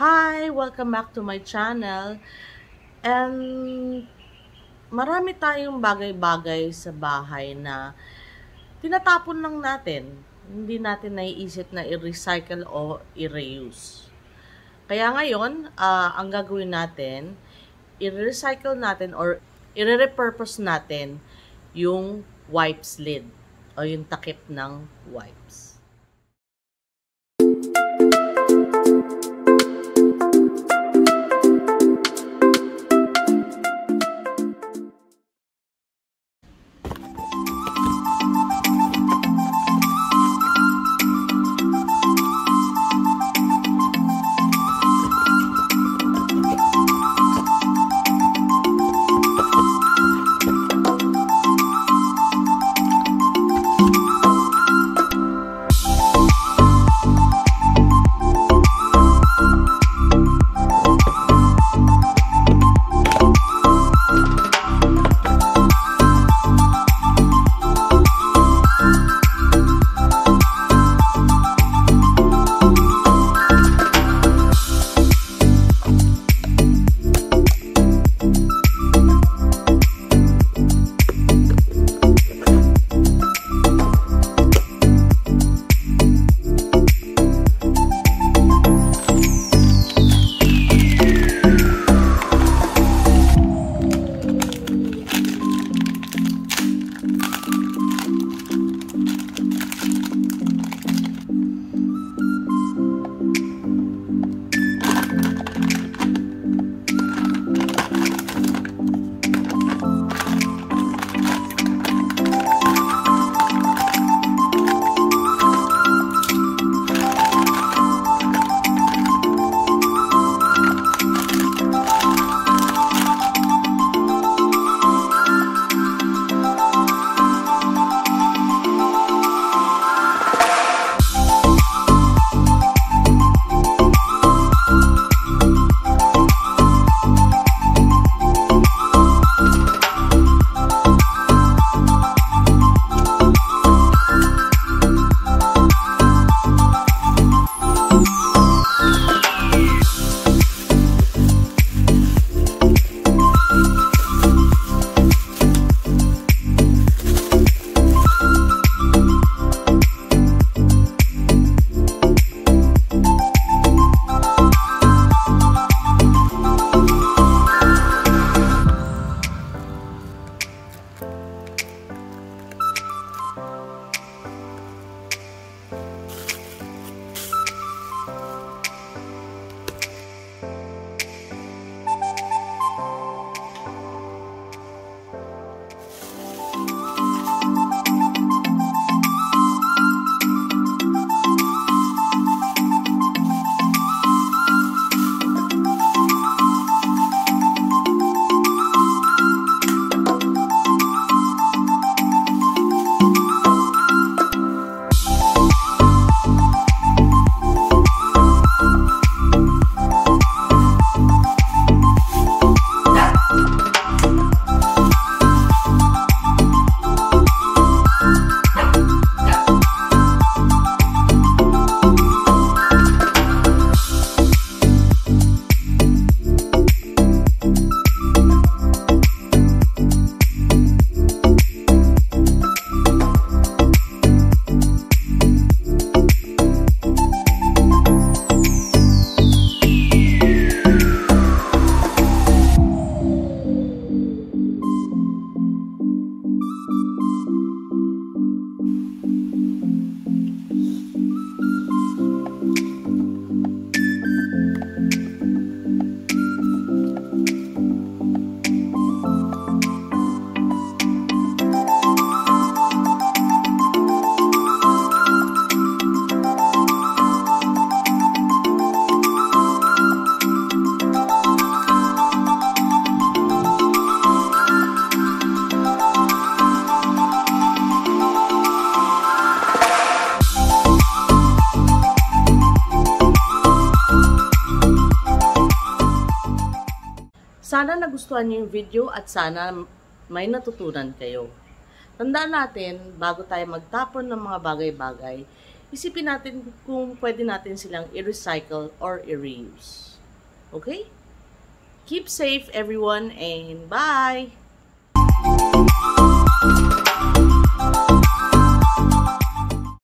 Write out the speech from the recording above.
Hi! Welcome back to my channel. And marami tayong bagay-bagay sa bahay na tinatapon lang natin. Hindi natin naiisip na i-recycle o i-reuse. Kaya ngayon, uh, ang gagawin natin, i-recycle natin or i-repurpose natin yung wipes lid o yung takip ng wipes. Sana nagustuhan niyo yung video at sana may natutunan kayo. Tandaan natin, bago tayo magtapon ng mga bagay-bagay, isipin natin kung pwede natin silang i-recycle or i-reuse. Okay? Keep safe everyone and bye!